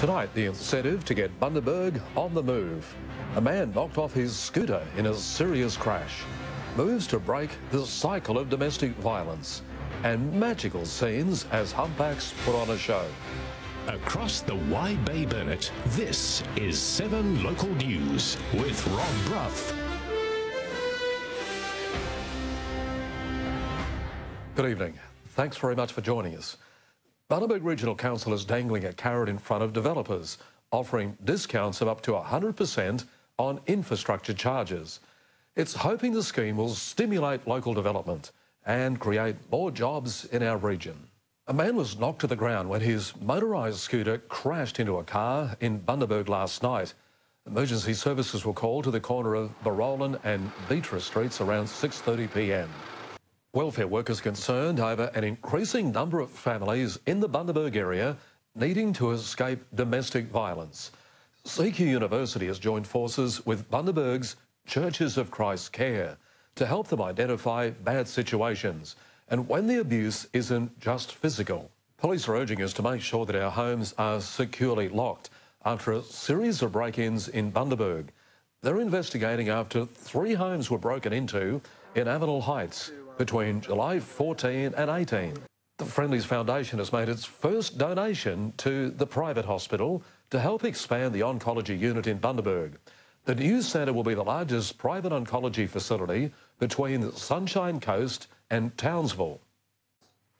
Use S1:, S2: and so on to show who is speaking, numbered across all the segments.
S1: Tonight, the incentive to get Bundaberg on the move. A man knocked off his scooter in a serious crash. Moves to break the cycle of domestic violence. And magical scenes as humpbacks put on a show.
S2: Across the wide Bay Burnett, this is 7 Local News with Rob Brough.
S1: Good evening. Thanks very much for joining us. Bundaberg Regional Council is dangling a carrot in front of developers, offering discounts of up to 100% on infrastructure charges. It's hoping the scheme will stimulate local development and create more jobs in our region. A man was knocked to the ground when his motorised scooter crashed into a car in Bundaberg last night. Emergency services were called to the corner of Barolin and Beatrice Streets around 6.30pm. Welfare workers concerned over an increasing number of families in the Bundaberg area needing to escape domestic violence. CQ University has joined forces with Bundaberg's Churches of Christ Care to help them identify bad situations and when the abuse isn't just physical. Police are urging us to make sure that our homes are securely locked after a series of break-ins in Bundaberg. They're investigating after three homes were broken into in Avenel Heights between July 14 and 18. The Friendlies Foundation has made its first donation to the private hospital to help expand the oncology unit in Bundaberg. The new centre will be the largest private oncology facility between Sunshine Coast and Townsville.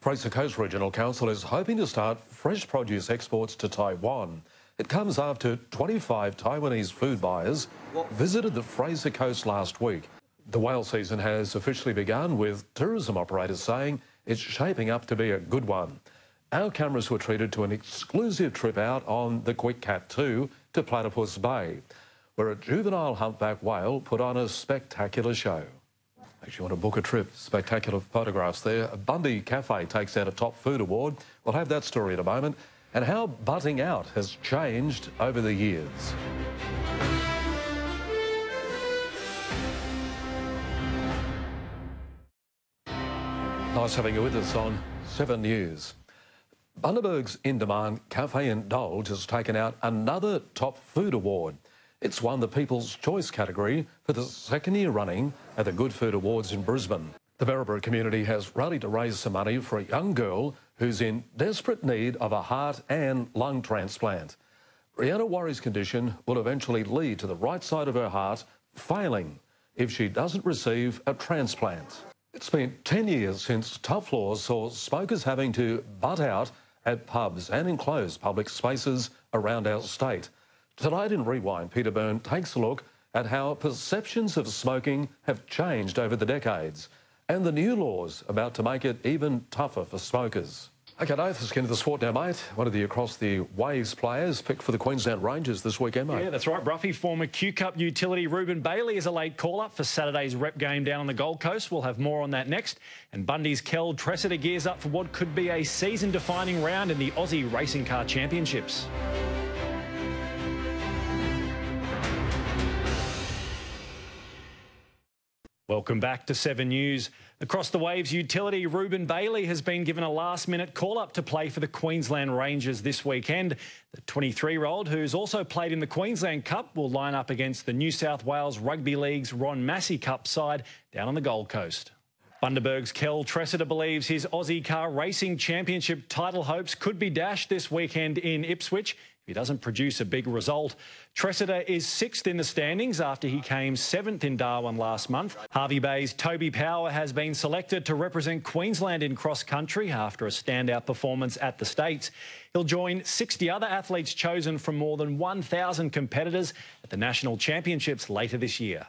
S1: Fraser Coast Regional Council is hoping to start fresh produce exports to Taiwan. It comes after 25 Taiwanese food buyers visited the Fraser Coast last week the whale season has officially begun, with tourism operators saying it's shaping up to be a good one. Our cameras were treated to an exclusive trip out on the Quick Cat 2 to Platypus Bay, where a juvenile humpback whale put on a spectacular show. If you want to book a trip, spectacular photographs there. Bundy Cafe takes out a top food award. We'll have that story in a moment. And how butting out has changed over the years. Nice having you with us on 7 News. Bundaberg's In Demand Cafe Indulge has taken out another top food award. It's won the People's Choice category for the second year running at the Good Food Awards in Brisbane. The Berrabra community has rallied to raise some money for a young girl who's in desperate need of a heart and lung transplant. Rihanna Worry's condition will eventually lead to the right side of her heart failing if she doesn't receive a transplant. It's been 10 years since tough laws saw smokers having to butt out at pubs and enclosed public spaces around our state. Tonight in Rewind, Peter Byrne takes a look at how perceptions of smoking have changed over the decades and the new laws about to make it even tougher for smokers. Okay, Nath, let's get into the sport now, mate. One of the across the waves players picked for the Queensland Rangers this weekend, mate.
S3: Yeah, that's right. Bruffy, former Q Cup utility Ruben Bailey is a late call-up for Saturday's rep game down on the Gold Coast. We'll have more on that next. And Bundy's Kel Treseder gears up for what could be a season-defining round in the Aussie Racing Car Championships. Welcome back to 7 News. Across the waves utility, Ruben Bailey has been given a last-minute call-up to play for the Queensland Rangers this weekend. The 23-year-old, who's also played in the Queensland Cup, will line up against the New South Wales Rugby League's Ron Massey Cup side down on the Gold Coast. Bundaberg's Kel Treseder believes his Aussie Car Racing Championship title hopes could be dashed this weekend in Ipswich he doesn't produce a big result. Treseder is sixth in the standings after he came seventh in Darwin last month. Hervey Bay's Toby Power has been selected to represent Queensland in cross country after a standout performance at the States. He'll join 60 other athletes chosen from more than 1,000 competitors at the National Championships later this year.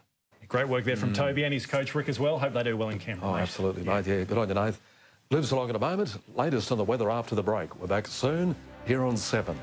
S3: Great work there from mm. Toby and his coach Rick as well. Hope they do well in camp.
S1: Oh, mate. absolutely, mate. Yeah, good on you, Nath. Lives along in a moment. Latest on the weather after the break. We're back soon here on 7.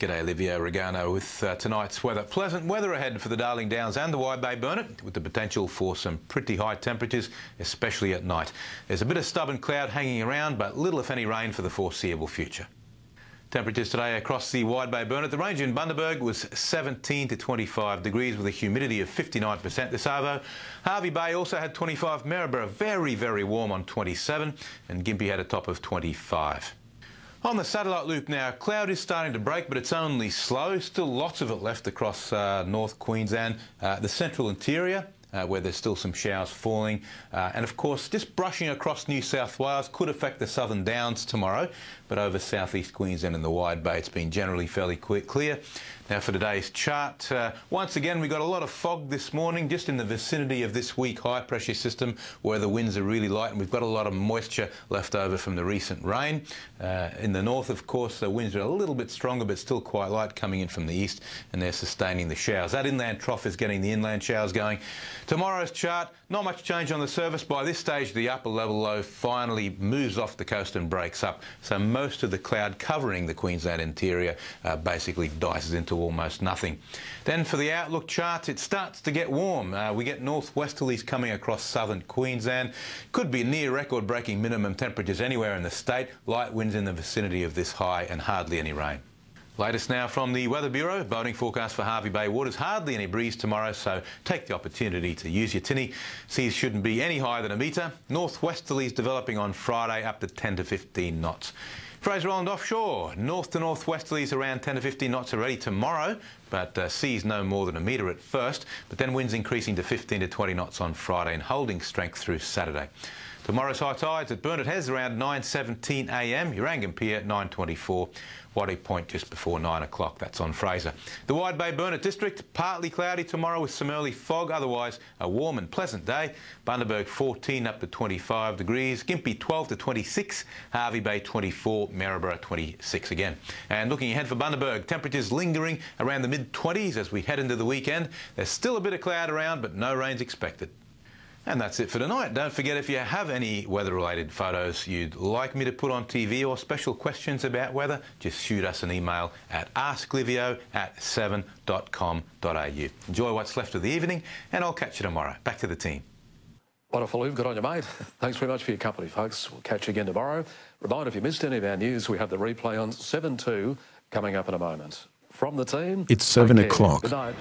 S4: G'day, Livio Regano with uh, tonight's weather. Pleasant weather ahead for the Darling Downs and the Wide Bay Burnett, with the potential for some pretty high temperatures, especially at night. There's a bit of stubborn cloud hanging around, but little if any rain for the foreseeable future. Temperatures today across the Wide Bay Burnett. The range in Bundaberg was 17 to 25 degrees with a humidity of 59% this Arvo. Hervey Bay also had 25. Maryborough very, very warm on 27 and Gympie had a top of 25. On the satellite loop now, cloud is starting to break, but it's only slow. Still lots of it left across uh, North Queensland. Uh, the central interior, uh, where there's still some showers falling. Uh, and of course, just brushing across New South Wales could affect the Southern Downs tomorrow, but over southeast Queensland and the Wide Bay, it's been generally fairly clear. Now for today's chart, uh, once again we got a lot of fog this morning just in the vicinity of this weak high pressure system where the winds are really light and we've got a lot of moisture left over from the recent rain. Uh, in the north of course the winds are a little bit stronger but still quite light coming in from the east and they're sustaining the showers. That inland trough is getting the inland showers going. Tomorrow's chart, not much change on the surface. By this stage the upper level low finally moves off the coast and breaks up. So most of the cloud covering the Queensland interior uh, basically dices into almost nothing. Then for the outlook chart, it starts to get warm. Uh, we get northwesterlies coming across southern Queensland. Could be near record-breaking minimum temperatures anywhere in the state. Light winds in the vicinity of this high and hardly any rain. Latest now from the Weather Bureau. Boating forecast for Hervey Bay waters. Hardly any breeze tomorrow, so take the opportunity to use your tinny. Seas shouldn't be any higher than a metre. Northwesterlies developing on Friday up to 10 to 15 knots. Fraser Island offshore, north to northwesterlies around 10 to 15 knots already tomorrow, but uh, seas no more than a metre at first, but then winds increasing to 15 to 20 knots on Friday and holding strength through Saturday. Tomorrow's high tides at Burnett Heads around 9.17am, Urangan Pier 9.24, Waddy Point just before 9 o'clock. That's on Fraser. The Wide Bay Burnett District, partly cloudy tomorrow with some early fog. Otherwise, a warm and pleasant day. Bundaberg 14 up to 25 degrees. Gympie 12 to 26. Hervey Bay 24. Maryborough 26 again. And looking ahead for Bundaberg, temperatures lingering around the mid-20s as we head into the weekend. There's still a bit of cloud around, but no rains expected. And that's it for tonight. Don't forget if you have any weather-related photos you'd like me to put on TV or special questions about weather, just shoot us an email at asklivio at 7.com.au. Enjoy what's left of the evening, and I'll catch you tomorrow. Back to the team.
S1: Wonderful, Eve. Good on you, mate. Thanks very much for your company, folks. We'll catch you again tomorrow. Reminder, if you missed any of our news, we have the replay on 7.2 coming up in a moment. From the team...
S2: It's 7 o'clock.
S1: Good night.